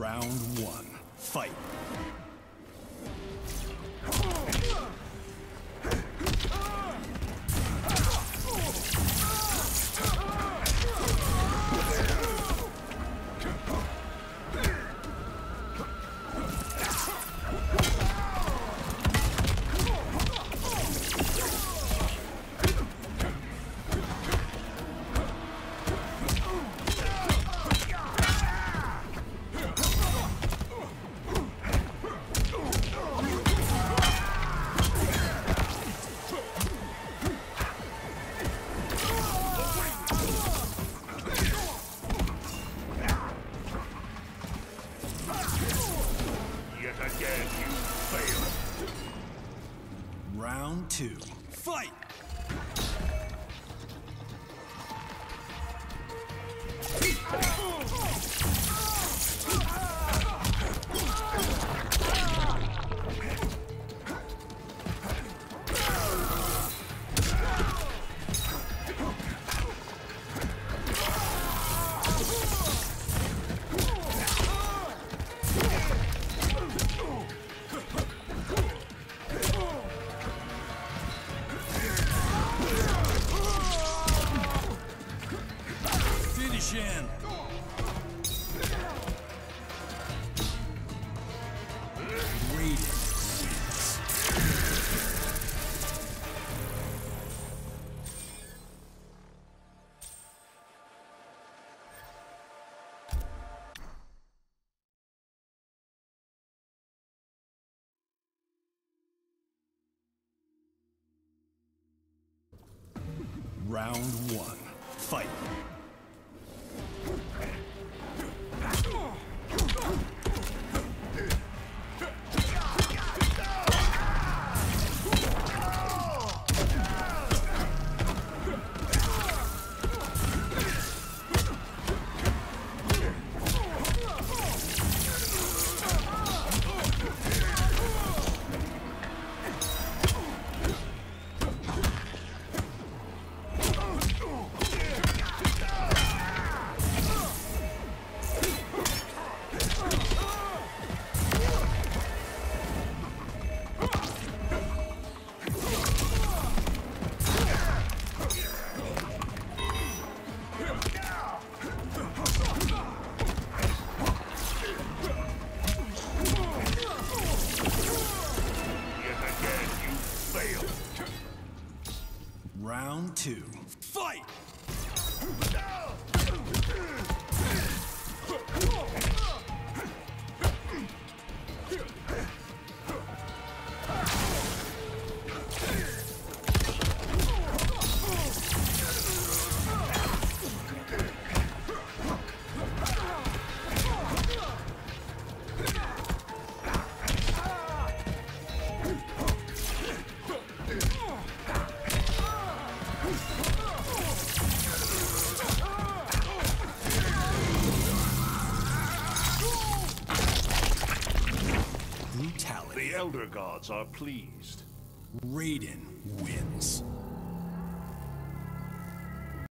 Round one, fight. Round two, fight. Round one, fight. Round two, fight. Elder Gods are pleased. Raiden wins.